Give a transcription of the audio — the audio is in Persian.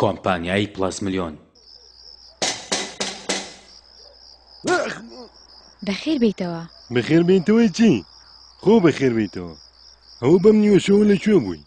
کۆمپانیای پلاس میلیۆن بەخێر بیتەوە بەخێر بێتەوەی چی؟ خۆ بەخێر بیتەوە ئەوە بەم نیوەشەوە لەکوێ بووی